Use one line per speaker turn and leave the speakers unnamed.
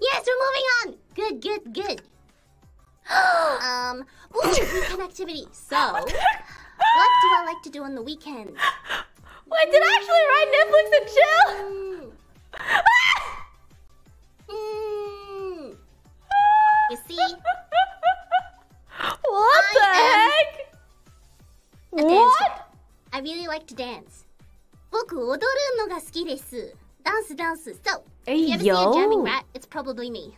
yes, we're moving on. Good, good, good. um, ooh, weekend activity. So, what do I like to do on the weekend?
Wait, did I actually write Netflix and chill?
Mm. Mm. You see,
What the
I
heck?
a dancer.
What?
I really like to dance. 僕踊るのが好きです。 dance, dance, So, hey, if you ever yo. see a jamming rat, it's probably me.